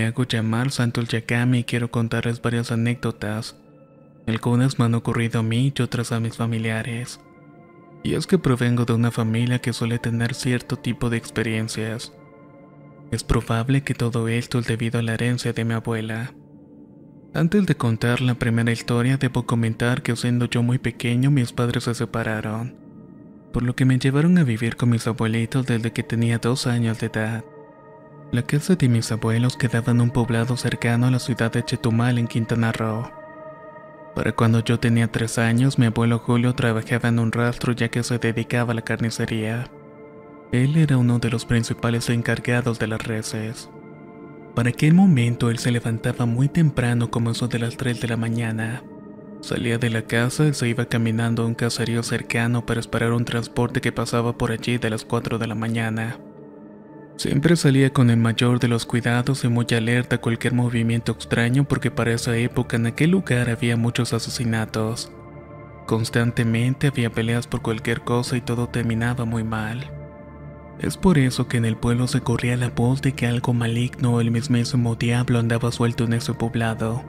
Me hago llamar Santo el Yacami y quiero contarles varias anécdotas. Algunas me han ocurrido a mí y otras a mis familiares. Y es que provengo de una familia que suele tener cierto tipo de experiencias. Es probable que todo esto es debido a la herencia de mi abuela. Antes de contar la primera historia, debo comentar que siendo yo muy pequeño mis padres se separaron, por lo que me llevaron a vivir con mis abuelitos desde que tenía dos años de edad. La casa de mis abuelos quedaba en un poblado cercano a la ciudad de Chetumal en Quintana Roo. Para cuando yo tenía tres años, mi abuelo Julio trabajaba en un rastro ya que se dedicaba a la carnicería. Él era uno de los principales encargados de las reses. Para aquel momento él se levantaba muy temprano como eso de las 3 de la mañana. Salía de la casa y se iba caminando a un caserío cercano para esperar un transporte que pasaba por allí de las 4 de la mañana. Siempre salía con el mayor de los cuidados y muy alerta a cualquier movimiento extraño porque para esa época en aquel lugar había muchos asesinatos. Constantemente había peleas por cualquier cosa y todo terminaba muy mal. Es por eso que en el pueblo se corría la voz de que algo maligno o el mismísimo diablo andaba suelto en ese poblado.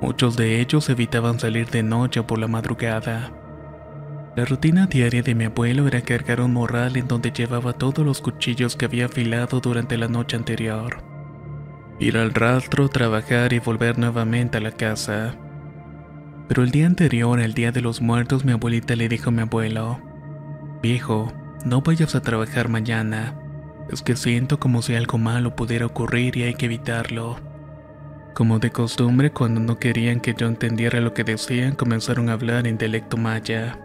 Muchos de ellos evitaban salir de noche por la madrugada. La rutina diaria de mi abuelo era cargar un morral en donde llevaba todos los cuchillos que había afilado durante la noche anterior. Ir al rastro, trabajar y volver nuevamente a la casa. Pero el día anterior, el día de los muertos, mi abuelita le dijo a mi abuelo, Viejo, no vayas a trabajar mañana. Es que siento como si algo malo pudiera ocurrir y hay que evitarlo. Como de costumbre, cuando no querían que yo entendiera lo que decían, comenzaron a hablar en dialecto maya.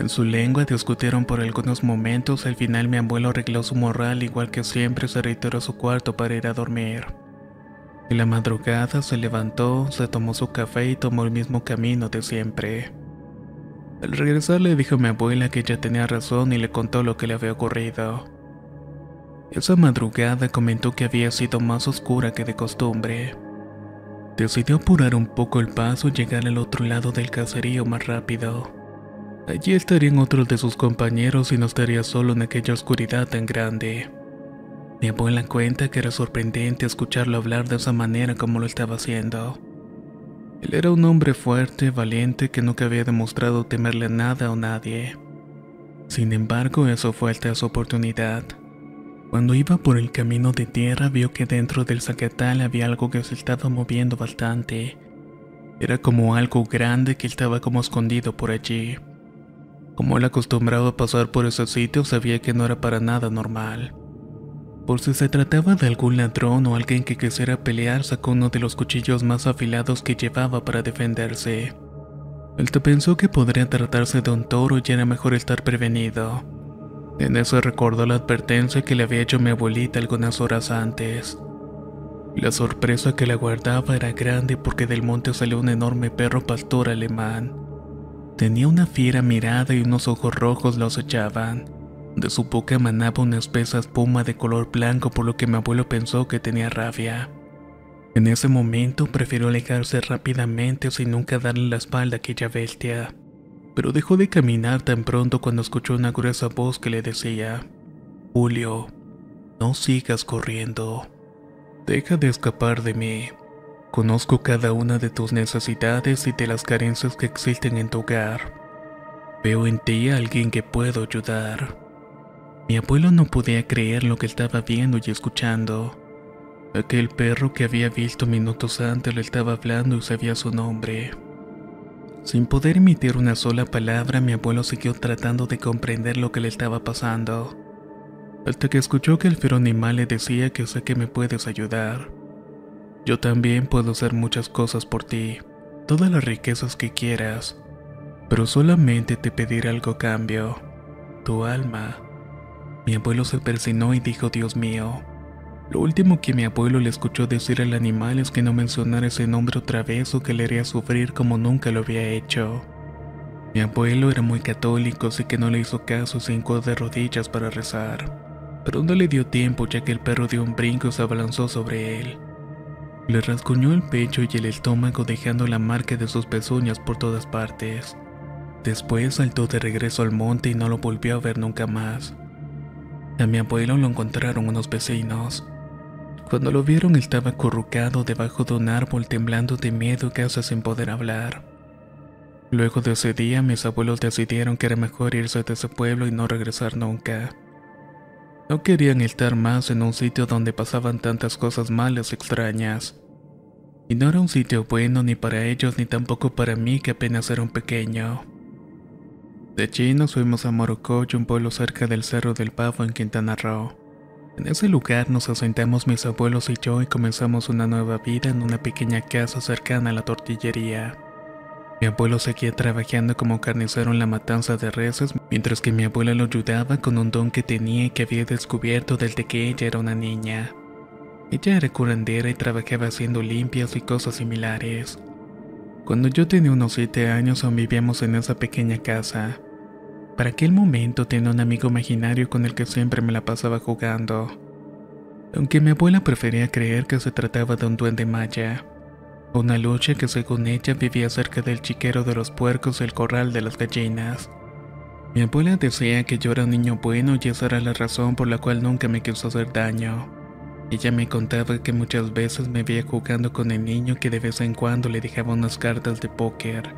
En su lengua discutieron por algunos momentos, al final mi abuelo arregló su morral igual que siempre se retiró a su cuarto para ir a dormir. En la madrugada se levantó, se tomó su café y tomó el mismo camino de siempre. Al regresar le dijo a mi abuela que ella tenía razón y le contó lo que le había ocurrido. Esa madrugada comentó que había sido más oscura que de costumbre. Decidió apurar un poco el paso y llegar al otro lado del caserío más rápido. Allí estarían otros de sus compañeros y no estaría solo en aquella oscuridad tan grande. Mi abuela cuenta que era sorprendente escucharlo hablar de esa manera como lo estaba haciendo. Él era un hombre fuerte, valiente, que nunca había demostrado temerle a nada o nadie. Sin embargo, eso fue hasta su oportunidad. Cuando iba por el camino de tierra vio que dentro del zacatal había algo que se estaba moviendo bastante. Era como algo grande que estaba como escondido por allí. Como él acostumbrado a pasar por ese sitio sabía que no era para nada normal. Por si se trataba de algún ladrón o alguien que quisiera pelear, sacó uno de los cuchillos más afilados que llevaba para defenderse. Él te pensó que podría tratarse de un toro y era mejor estar prevenido. En eso recordó la advertencia que le había hecho mi abuelita algunas horas antes. La sorpresa que le aguardaba era grande porque del monte salió un enorme perro pastor alemán. Tenía una fiera mirada y unos ojos rojos lo acechaban. De su boca emanaba una espesa espuma de color blanco por lo que mi abuelo pensó que tenía rabia. En ese momento prefirió alejarse rápidamente sin nunca darle la espalda a aquella bestia. Pero dejó de caminar tan pronto cuando escuchó una gruesa voz que le decía, Julio, no sigas corriendo. Deja de escapar de mí. Conozco cada una de tus necesidades y de las carencias que existen en tu hogar. Veo en ti a alguien que puedo ayudar. Mi abuelo no podía creer lo que estaba viendo y escuchando. Aquel perro que había visto minutos antes le estaba hablando y sabía su nombre. Sin poder emitir una sola palabra, mi abuelo siguió tratando de comprender lo que le estaba pasando. Hasta que escuchó que el feroz animal le decía que sé que me puedes ayudar. Yo también puedo hacer muchas cosas por ti, todas las riquezas que quieras, pero solamente te pediré algo a cambio, tu alma. Mi abuelo se persinó y dijo, Dios mío. Lo último que mi abuelo le escuchó decir al animal es que no mencionara ese nombre otra vez o que le haría sufrir como nunca lo había hecho. Mi abuelo era muy católico, así que no le hizo caso y de rodillas para rezar. Pero no le dio tiempo ya que el perro dio un brinco y se abalanzó sobre él. Le rasguñó el pecho y el estómago dejando la marca de sus pezuñas por todas partes. Después saltó de regreso al monte y no lo volvió a ver nunca más. A mi abuelo lo encontraron unos vecinos. Cuando lo vieron estaba acurrucado debajo de un árbol temblando de miedo casi sin poder hablar. Luego de ese día mis abuelos decidieron que era mejor irse de ese pueblo y no regresar nunca. No querían estar más en un sitio donde pasaban tantas cosas malas y extrañas. Y no era un sitio bueno ni para ellos ni tampoco para mí que apenas era un pequeño. De allí nos fuimos a Morocoyo, un pueblo cerca del Cerro del Pavo en Quintana Roo. En ese lugar nos asentamos mis abuelos y yo y comenzamos una nueva vida en una pequeña casa cercana a la tortillería. Mi abuelo seguía trabajando como carnicero en la matanza de reses, mientras que mi abuela lo ayudaba con un don que tenía y que había descubierto desde que ella era una niña. Ella era curandera y trabajaba haciendo limpias y cosas similares. Cuando yo tenía unos 7 años aún vivíamos en esa pequeña casa. Para aquel momento tenía un amigo imaginario con el que siempre me la pasaba jugando. Aunque mi abuela prefería creer que se trataba de un duende maya. Una lucha que según ella vivía cerca del chiquero de los puercos y el corral de las gallinas. Mi abuela decía que yo era un niño bueno y esa era la razón por la cual nunca me quiso hacer daño. Ella me contaba que muchas veces me veía jugando con el niño que de vez en cuando le dejaba unas cartas de póker,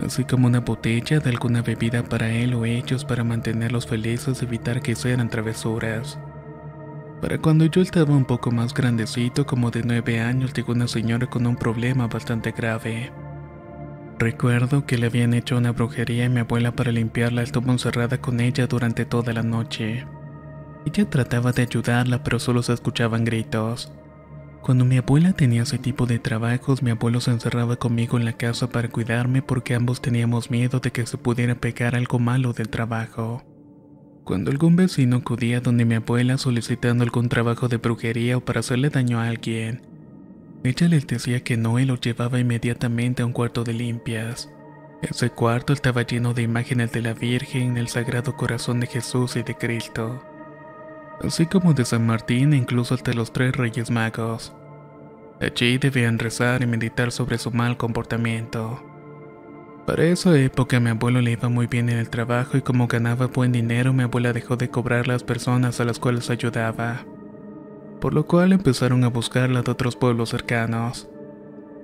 así como una botella de alguna bebida para él o ellos para mantenerlos felices y evitar que hicieran travesuras. Para cuando yo estaba un poco más grandecito, como de nueve años, llegó una señora con un problema bastante grave. Recuerdo que le habían hecho una brujería y mi abuela para limpiarla estuvo encerrada con ella durante toda la noche. Ella trataba de ayudarla, pero solo se escuchaban gritos. Cuando mi abuela tenía ese tipo de trabajos, mi abuelo se encerraba conmigo en la casa para cuidarme porque ambos teníamos miedo de que se pudiera pegar algo malo del trabajo. Cuando algún vecino acudía donde mi abuela solicitando algún trabajo de brujería o para hacerle daño a alguien, ella les decía que no y lo llevaba inmediatamente a un cuarto de limpias. Ese cuarto estaba lleno de imágenes de la Virgen, el Sagrado Corazón de Jesús y de Cristo, así como de San Martín e incluso hasta los tres Reyes Magos. Allí debían rezar y meditar sobre su mal comportamiento. Para esa época mi abuelo le iba muy bien en el trabajo y como ganaba buen dinero mi abuela dejó de cobrar las personas a las cuales ayudaba. Por lo cual empezaron a buscarla de otros pueblos cercanos.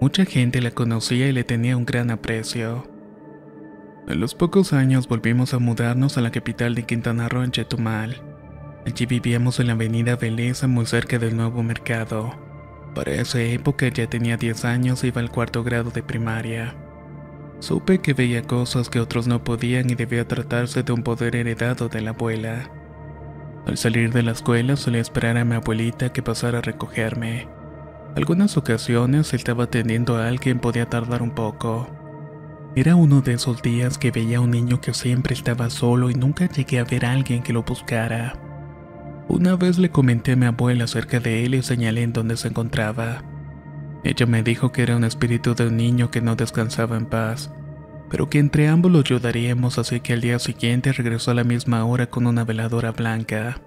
Mucha gente la conocía y le tenía un gran aprecio. A los pocos años volvimos a mudarnos a la capital de Quintana Roo en Chetumal. Allí vivíamos en la avenida Beleza muy cerca del nuevo mercado. Para esa época ya tenía 10 años y iba al cuarto grado de primaria. Supe que veía cosas que otros no podían y debía tratarse de un poder heredado de la abuela. Al salir de la escuela solía esperar a mi abuelita que pasara a recogerme. Algunas ocasiones si estaba atendiendo a alguien podía tardar un poco. Era uno de esos días que veía a un niño que siempre estaba solo y nunca llegué a ver a alguien que lo buscara. Una vez le comenté a mi abuela acerca de él y señalé en dónde se encontraba. Ella me dijo que era un espíritu de un niño que no descansaba en paz, pero que entre ambos lo ayudaríamos, así que al día siguiente regresó a la misma hora con una veladora blanca.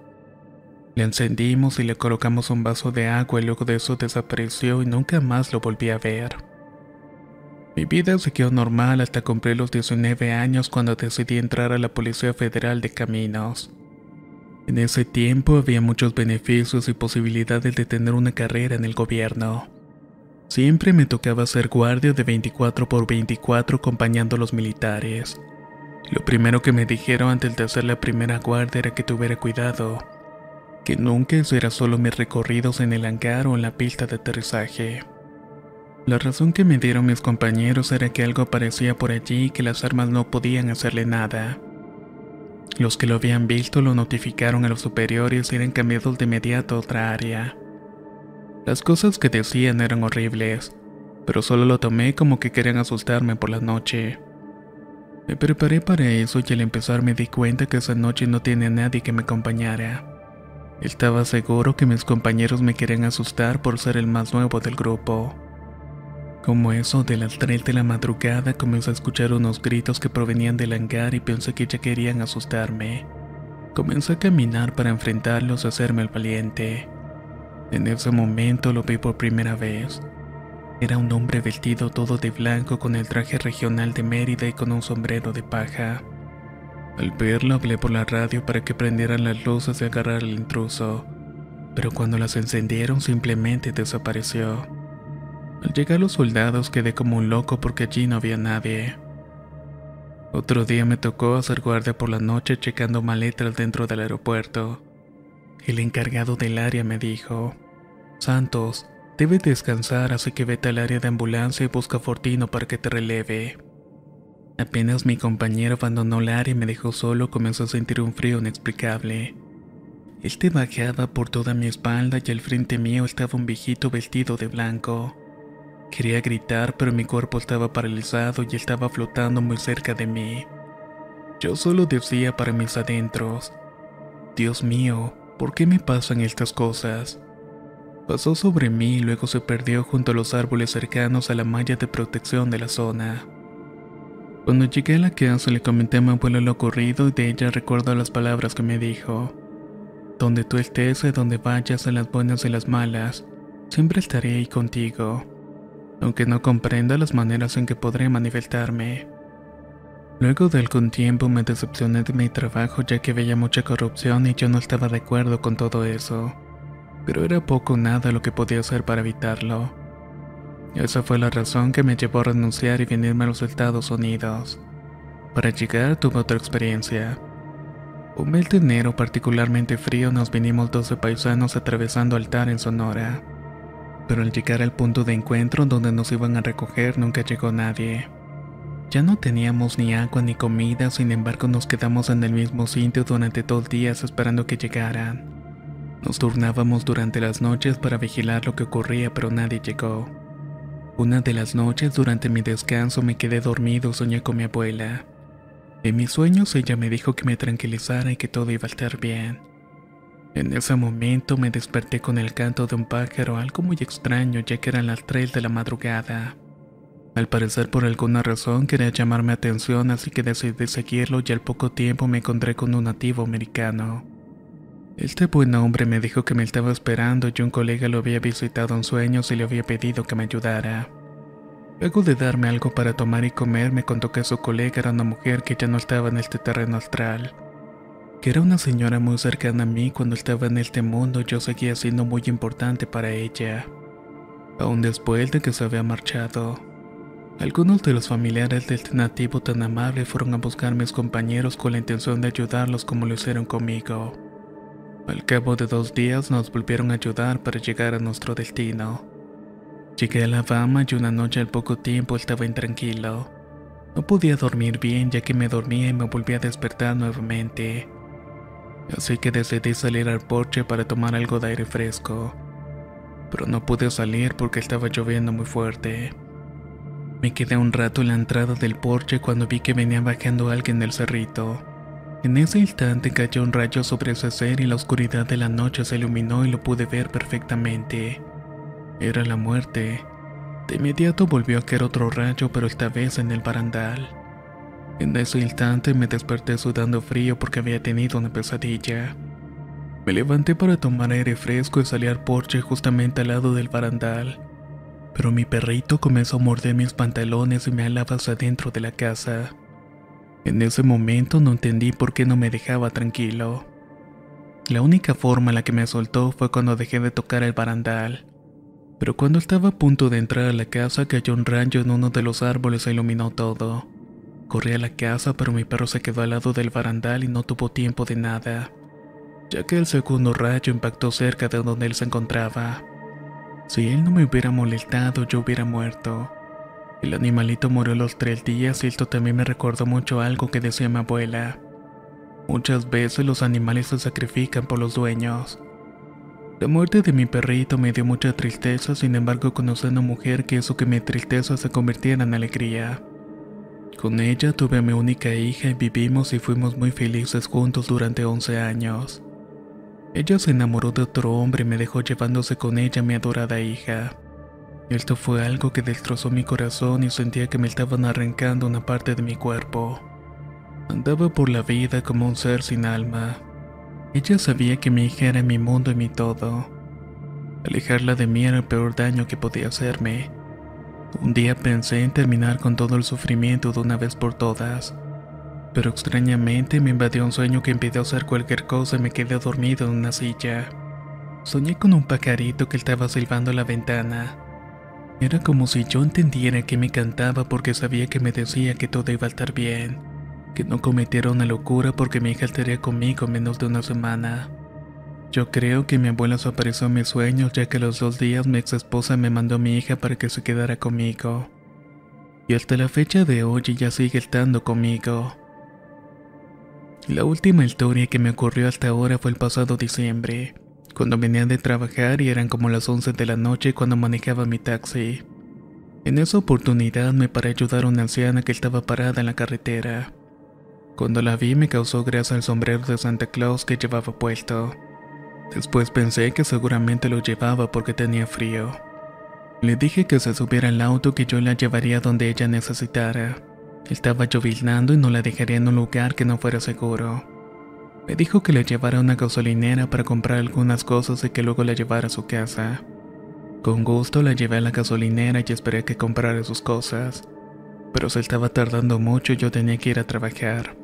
Le encendimos y le colocamos un vaso de agua y luego de eso desapareció y nunca más lo volví a ver. Mi vida siguió normal hasta cumplir los 19 años cuando decidí entrar a la Policía Federal de Caminos. En ese tiempo había muchos beneficios y posibilidades de tener una carrera en el gobierno. Siempre me tocaba ser guardia de 24 por 24 acompañando a los militares. Lo primero que me dijeron antes de hacer la primera guardia era que tuviera cuidado, que nunca hiciera solo mis recorridos en el hangar o en la pista de aterrizaje. La razón que me dieron mis compañeros era que algo aparecía por allí y que las armas no podían hacerle nada. Los que lo habían visto lo notificaron a los superiores y eran cambiados de inmediato a otra área. Las cosas que decían eran horribles, pero solo lo tomé como que querían asustarme por la noche. Me preparé para eso y al empezar me di cuenta que esa noche no tenía nadie que me acompañara. Estaba seguro que mis compañeros me querían asustar por ser el más nuevo del grupo. Como eso, de las 3 de la madrugada comencé a escuchar unos gritos que provenían del hangar y pensé que ya querían asustarme. Comencé a caminar para enfrentarlos y hacerme el valiente. En ese momento lo vi por primera vez. Era un hombre vestido todo de blanco con el traje regional de Mérida y con un sombrero de paja. Al verlo hablé por la radio para que prendieran las luces y agarrar al intruso. pero cuando las encendieron simplemente desapareció. Al llegar los soldados quedé como un loco porque allí no había nadie. Otro día me tocó hacer guardia por la noche checando maletas dentro del aeropuerto. El encargado del área me dijo, Santos, debes descansar así que vete al área de ambulancia y busca a Fortino para que te releve. Apenas mi compañero abandonó el área y me dejó solo comenzó a sentir un frío inexplicable. Este bajaba por toda mi espalda y al frente mío estaba un viejito vestido de blanco. Quería gritar, pero mi cuerpo estaba paralizado y estaba flotando muy cerca de mí. Yo solo decía para mis adentros, Dios mío, ¿por qué me pasan estas cosas? Pasó sobre mí y luego se perdió junto a los árboles cercanos a la malla de protección de la zona. Cuando llegué a la casa le comenté a mi abuelo lo ocurrido y de ella recuerdo las palabras que me dijo. Donde tú estés y donde vayas a las buenas y las malas, siempre estaré ahí contigo, aunque no comprenda las maneras en que podré manifestarme. Luego de algún tiempo me decepcioné de mi trabajo ya que veía mucha corrupción y yo no estaba de acuerdo con todo eso, pero era poco o nada lo que podía hacer para evitarlo. Esa fue la razón que me llevó a renunciar y venirme a los Estados Unidos. Para llegar tuve otra experiencia. Un mes de enero particularmente frío nos vinimos 12 paisanos atravesando altar en Sonora. Pero al llegar al punto de encuentro donde nos iban a recoger nunca llegó nadie. Ya no teníamos ni agua ni comida, sin embargo nos quedamos en el mismo sitio durante dos días esperando que llegaran. Nos turnábamos durante las noches para vigilar lo que ocurría, pero nadie llegó. Una de las noches durante mi descanso me quedé dormido soñé con mi abuela. En mis sueños ella me dijo que me tranquilizara y que todo iba a estar bien. En ese momento me desperté con el canto de un pájaro, algo muy extraño ya que eran las 3 de la madrugada. Al parecer por alguna razón quería llamarme atención así que decidí seguirlo y al poco tiempo me encontré con un nativo americano. Este buen hombre me dijo que me estaba esperando y un colega lo había visitado en sueños y le había pedido que me ayudara. Luego de darme algo para tomar y comer, me contó que su colega era una mujer que ya no estaba en este terreno astral. Que era una señora muy cercana a mí cuando estaba en este mundo yo seguía siendo muy importante para ella. Aún después de que se había marchado. Algunos de los familiares del este nativo tan amable fueron a buscar a mis compañeros con la intención de ayudarlos como lo hicieron conmigo. Al cabo de dos días nos volvieron a ayudar para llegar a nuestro destino. Llegué a Alabama y una noche al poco tiempo estaba intranquilo. No podía dormir bien ya que me dormía y me volvía a despertar nuevamente. Así que decidí salir al porche para tomar algo de aire fresco. Pero no pude salir porque estaba lloviendo muy fuerte. Me quedé un rato en la entrada del porche cuando vi que venía bajando alguien del cerrito. En ese instante cayó un rayo sobre ese ser y la oscuridad de la noche se iluminó y lo pude ver perfectamente. Era la muerte. De inmediato volvió a caer otro rayo, pero esta vez en el barandal. En ese instante me desperté sudando frío porque había tenido una pesadilla. Me levanté para tomar aire fresco y salí al porche justamente al lado del barandal. Pero mi perrito comenzó a morder mis pantalones y me alaba hacia dentro de la casa. En ese momento no entendí por qué no me dejaba tranquilo. La única forma en la que me soltó fue cuando dejé de tocar el barandal pero cuando estaba a punto de entrar a la casa cayó un rayo en uno de los árboles e iluminó todo. Corrí a la casa, pero mi perro se quedó al lado del barandal y no tuvo tiempo de nada, ya que el segundo rayo impactó cerca de donde él se encontraba. Si él no me hubiera molestado, yo hubiera muerto. El animalito murió los tres días y esto también me recordó mucho algo que decía mi abuela. Muchas veces los animales se sacrifican por los dueños. La muerte de mi perrito me dio mucha tristeza, sin embargo conocí a una mujer que hizo que mi tristeza se convirtiera en alegría. Con ella tuve a mi única hija y vivimos y fuimos muy felices juntos durante 11 años. Ella se enamoró de otro hombre y me dejó llevándose con ella mi adorada hija. Esto fue algo que destrozó mi corazón y sentía que me estaban arrancando una parte de mi cuerpo. Andaba por la vida como un ser sin alma, ella sabía que mi hija era mi mundo y mi todo. Alejarla de mí era el peor daño que podía hacerme. Un día pensé en terminar con todo el sufrimiento de una vez por todas. Pero extrañamente me invadió un sueño que impidió hacer cualquier cosa y me quedé dormido en una silla. Soñé con un pajarito que estaba silbando la ventana. Era como si yo entendiera que me cantaba porque sabía que me decía que todo iba a estar bien, que no cometiera una locura porque mi hija estaría conmigo en menos de una semana. Yo creo que mi abuela se apareció en mis sueños ya que a los dos días mi ex esposa me mandó a mi hija para que se quedara conmigo. Y hasta la fecha de hoy ella sigue estando conmigo. La última historia que me ocurrió hasta ahora fue el pasado diciembre, cuando venía de trabajar y eran como las 11 de la noche cuando manejaba mi taxi. En esa oportunidad me paré a ayudar a una anciana que estaba parada en la carretera. Cuando la vi me causó grasa el sombrero de Santa Claus que llevaba puesto. Después pensé que seguramente lo llevaba porque tenía frío. Le dije que se subiera al auto que yo la llevaría donde ella necesitara. Estaba lloviznando y no la dejaría en un lugar que no fuera seguro. Me dijo que le llevara a una gasolinera para comprar algunas cosas y que luego la llevara a su casa. Con gusto la llevé a la gasolinera y esperé a que comprara sus cosas. Pero se estaba tardando mucho y yo tenía que ir a trabajar.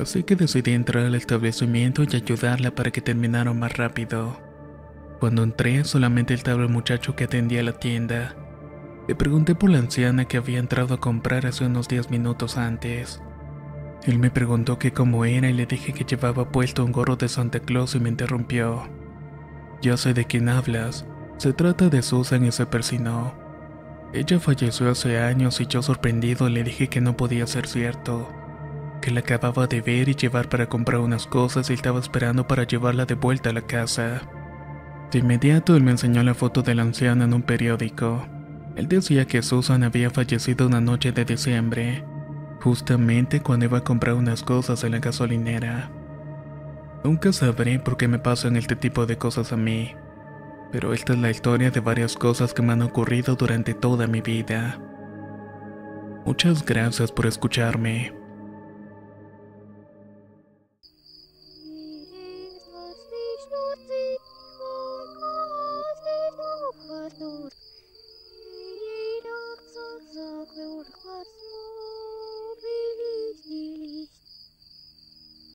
Así que decidí entrar al establecimiento y ayudarla para que terminara más rápido. Cuando entré solamente estaba el muchacho que atendía la tienda. Le pregunté por la anciana que había entrado a comprar hace unos 10 minutos antes. Él me preguntó que cómo era y le dije que llevaba puesto un gorro de Santa Claus y me interrumpió. Ya sé de quién hablas. Se trata de Susan y se persinó. Ella falleció hace años y yo sorprendido le dije que no podía ser cierto que la acababa de ver y llevar para comprar unas cosas y estaba esperando para llevarla de vuelta a la casa. De inmediato él me enseñó la foto de la anciana en un periódico. Él decía que Susan había fallecido una noche de diciembre, justamente cuando iba a comprar unas cosas en la gasolinera. Nunca sabré por qué me pasan este tipo de cosas a mí, pero esta es la historia de varias cosas que me han ocurrido durante toda mi vida. Muchas gracias por escucharme.